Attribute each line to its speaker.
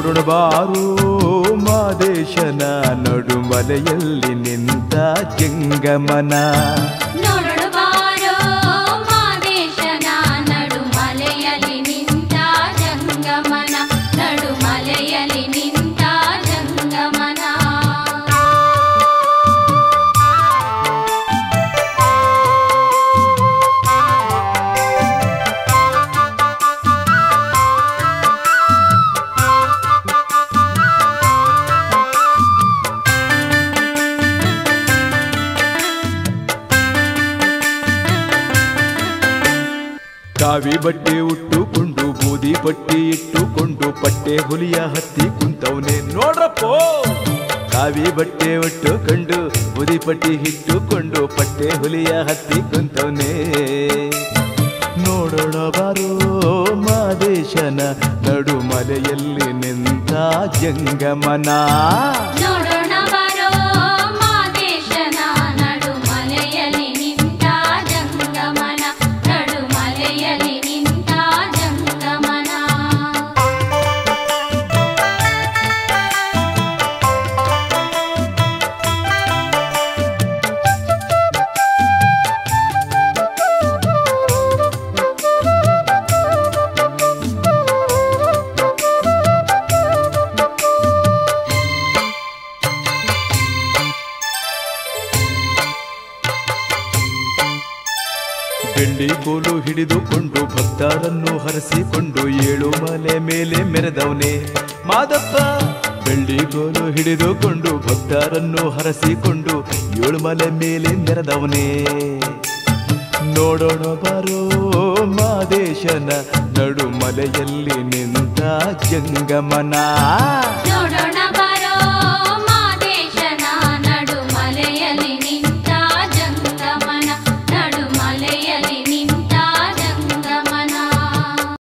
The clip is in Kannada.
Speaker 1: ಬಾರೋ ಮಾದೇಶನ ನಡುಮಲೆಯಲ್ಲಿ ನಿಂತ ಜಂಗಮನ. ಕಾವಿ ಬಟ್ಟೆ ಉಟ್ಟುಕೊಂಡು, ಬೂದಿ ಪಟ್ಟಿ ಇಟ್ಟುಕೊಂಡು, ಪಟ್ಟೆ ಹುಲಿಯ ಹತ್ತಿ ಕುಂತವನೇ. ನೋಡ್ರಪ್ಪೋ! ಕಾವಿ ಬಟ್ಟೆ ಉಟ್ಟುಕೊಂಡು, ಬೂದಿ ಪಟ್ಟಿ ಇಟ್ಟುಕೊಂಡು, ಪಟ್ಟೆ ಹುಲಿಯ ಹತ್ತಿ ಕುಂತವನೇ. ನೋಡೋಣ ಬಾರೋ ಮಾದೇಶನ ನಡುಮಲೆಯಲ್ಲಿ ನಿಂತ ಜಂಗಮನ. ಬೆಳ್ಳಿ ಕೋಲು ಹಿಡಿದುಕೊಂಡು ಭಕ್ತರನ್ನು ಹರಸಿಕೊಂಡು ಏಳು ಮಲೆ ಮೇಲೆ ಮೆರೆದವನೇ. ಮಾದಪ್ಪ, ಬೆಳ್ಳಿ ಕೋಲು ಹಿಡಿದುಕೊಂಡು ಭಕ್ತರನ್ನು ಹರಸಿಕೊಂಡು ಏಳು ಮಲೆ ಮೇಲೆ ಮೆರೆದವನೇ. ನೋಡೋಣ ಬರೋ ಮಾದೇಶನ ನಡುಮಲೆಯಲ್ಲಿ ನಿಂತ ಜಂಗಮನ.